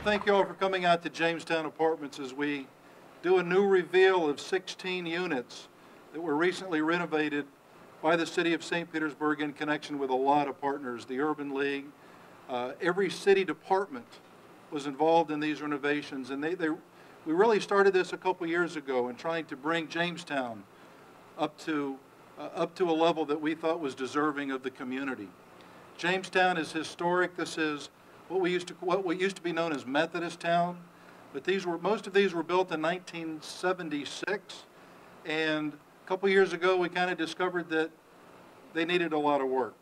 thank you all for coming out to Jamestown Apartments as we do a new reveal of 16 units that were recently renovated by the city of St. Petersburg in connection with a lot of partners, the Urban League. Uh, Every city department was involved in these renovations, and they, they, we really started this a couple years ago in trying to bring Jamestown up to, uh, up to a level that we thought was deserving of the community. Jamestown is historic. This is what we used to, what we used to be known as Methodist Town. But these were, most of these were built in 1976. And a couple years ago, we kind of discovered that they needed a lot of work,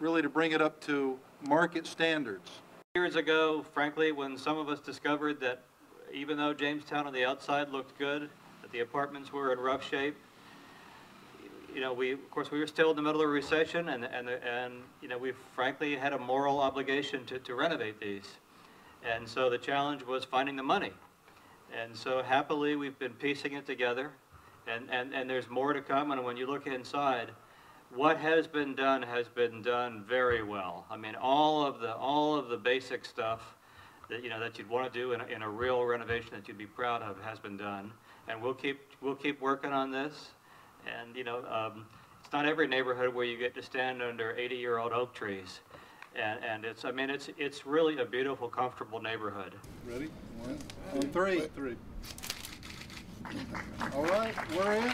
really to bring it up to market standards. Years ago, frankly, when some of us discovered that even though Jamestown on the outside looked good, that the apartments were in rough shape, you know, we, of course, we were still in the middle of a recession and, and, and, you know, we frankly had a moral obligation to, to renovate these. And so the challenge was finding the money. And so happily, we've been piecing it together and, and, and there's more to come. And when you look inside, what has been done has been done very well. I mean, all of the, all of the basic stuff that, you know, that you'd want to do in a, in a real renovation that you'd be proud of has been done. And we'll keep, we'll keep working on this. And, you know, um, it's not every neighborhood where you get to stand under 80-year-old oak trees. And, and it's, I mean, it's, it's really a beautiful, comfortable neighborhood. Ready? One, two, three. Three. All right, we're in.